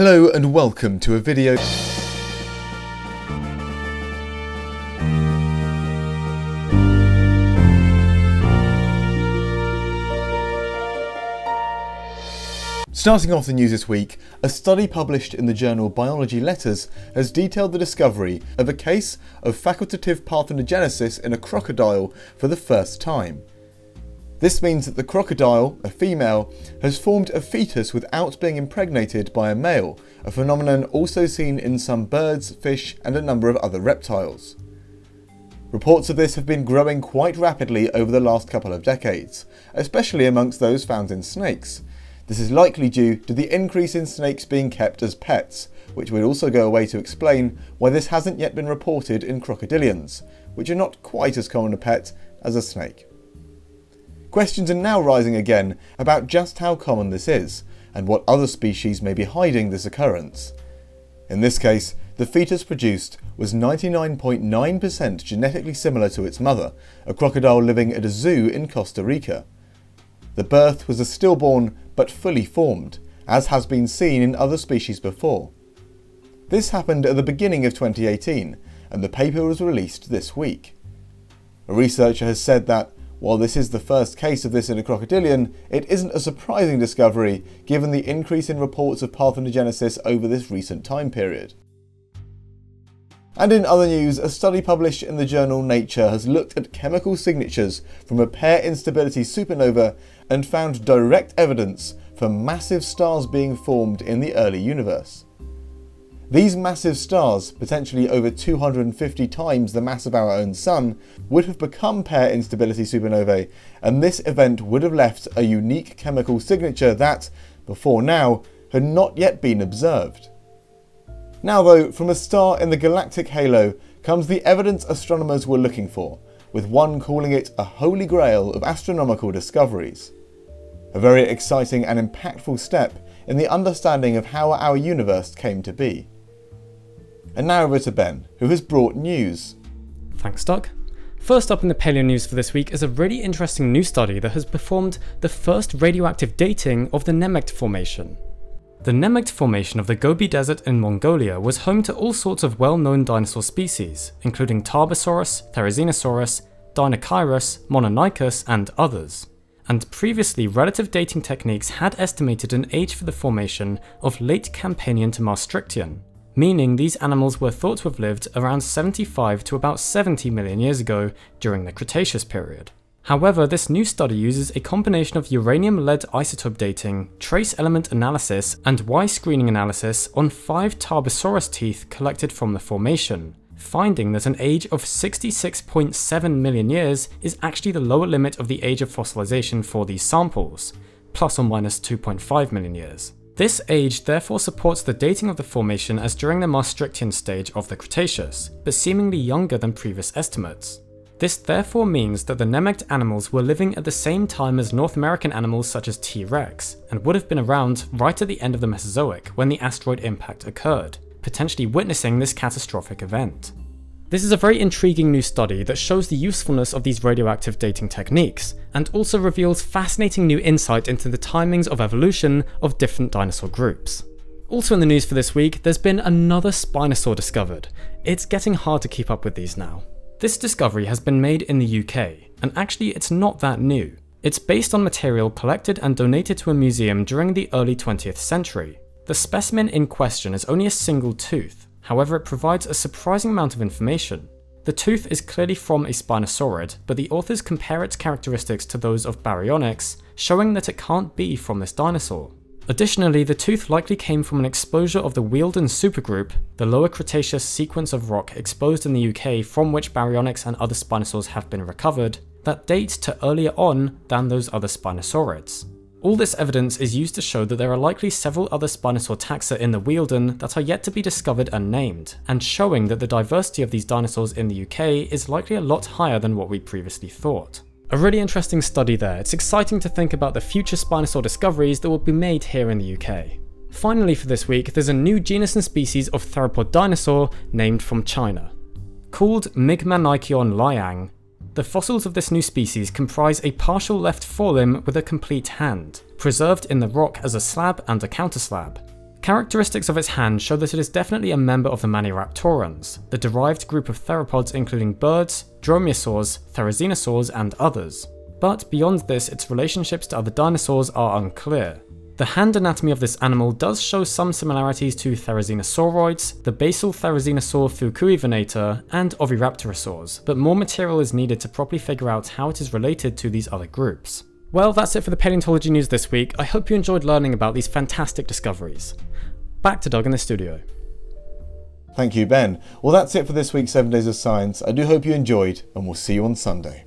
Hello and welcome to a video Starting off the news this week, a study published in the journal Biology Letters has detailed the discovery of a case of facultative parthenogenesis in a crocodile for the first time. This means that the crocodile, a female, has formed a fetus without being impregnated by a male, a phenomenon also seen in some birds, fish, and a number of other reptiles. Reports of this have been growing quite rapidly over the last couple of decades, especially amongst those found in snakes. This is likely due to the increase in snakes being kept as pets, which would also go away to explain why this hasn't yet been reported in crocodilians, which are not quite as common a pet as a snake. Questions are now rising again about just how common this is, and what other species may be hiding this occurrence. In this case, the fetus produced was 99.9% genetically similar to its mother, a crocodile living at a zoo in Costa Rica. The birth was a stillborn but fully formed, as has been seen in other species before. This happened at the beginning of 2018, and the paper was released this week. A researcher has said that while this is the first case of this in a crocodilian, it isn't a surprising discovery given the increase in reports of parthenogenesis over this recent time period. And in other news, a study published in the journal Nature has looked at chemical signatures from a pair instability supernova and found direct evidence for massive stars being formed in the early universe. These massive stars, potentially over 250 times the mass of our own Sun, would have become pair instability supernovae, and this event would have left a unique chemical signature that, before now, had not yet been observed. Now though, from a star in the galactic halo comes the evidence astronomers were looking for, with one calling it a holy grail of astronomical discoveries. A very exciting and impactful step in the understanding of how our universe came to be. And now over to Ben, who has brought news. Thanks, Doug. First up in the paleo news for this week is a really interesting new study that has performed the first radioactive dating of the Nemegt Formation. The Nemegt Formation of the Gobi Desert in Mongolia was home to all sorts of well-known dinosaur species, including Tarbosaurus, Therizinosaurus, Deinocheirus, Mononykus, and others. And previously, relative dating techniques had estimated an age for the formation of late Campanian to Maastrichtian, meaning these animals were thought to have lived around 75 to about 70 million years ago during the Cretaceous period. However, this new study uses a combination of uranium-lead isotope dating, trace element analysis, and Y screening analysis on five Tarbosaurus teeth collected from the formation, finding that an age of 66.7 million years is actually the lower limit of the age of fossilization for these samples, plus or minus 2.5 million years. This age therefore supports the dating of the formation as during the Maastrichtian stage of the Cretaceous, but seemingly younger than previous estimates. This therefore means that the Nemegt animals were living at the same time as North American animals such as T-Rex, and would have been around right at the end of the Mesozoic when the asteroid impact occurred, potentially witnessing this catastrophic event. This is a very intriguing new study that shows the usefulness of these radioactive dating techniques, and also reveals fascinating new insight into the timings of evolution of different dinosaur groups. Also in the news for this week, there's been another Spinosaur discovered. It's getting hard to keep up with these now. This discovery has been made in the UK, and actually it's not that new. It's based on material collected and donated to a museum during the early 20th century. The specimen in question is only a single tooth, However, it provides a surprising amount of information. The tooth is clearly from a Spinosaurid, but the authors compare its characteristics to those of Baryonyx, showing that it can't be from this dinosaur. Additionally, the tooth likely came from an exposure of the Wealden supergroup, the lower Cretaceous sequence of rock exposed in the UK from which Baryonyx and other Spinosaurs have been recovered, that dates to earlier on than those other Spinosaurids. All this evidence is used to show that there are likely several other Spinosaur taxa in the Wealden that are yet to be discovered and named, and showing that the diversity of these dinosaurs in the UK is likely a lot higher than what we previously thought. A really interesting study there, it's exciting to think about the future Spinosaur discoveries that will be made here in the UK. Finally for this week, there's a new genus and species of theropod dinosaur named from China. Called Migmanychion laiyang, the fossils of this new species comprise a partial left forelimb with a complete hand, preserved in the rock as a slab and a counterslab. Characteristics of its hand show that it is definitely a member of the Maniraptorans, the derived group of theropods including birds, dromaeosaurs, therizinosaurs, and others. But beyond this, its relationships to other dinosaurs are unclear. The hand anatomy of this animal does show some similarities to Therizinosauroids, the basal Therizinosaur fukuivenator, and Oviraptorosaurs, but more material is needed to properly figure out how it is related to these other groups. Well, that's it for the paleontology news this week. I hope you enjoyed learning about these fantastic discoveries. Back to Doug in the studio. Thank you, Ben. Well, that's it for this week's 7 Days of Science. I do hope you enjoyed, and we'll see you on Sunday.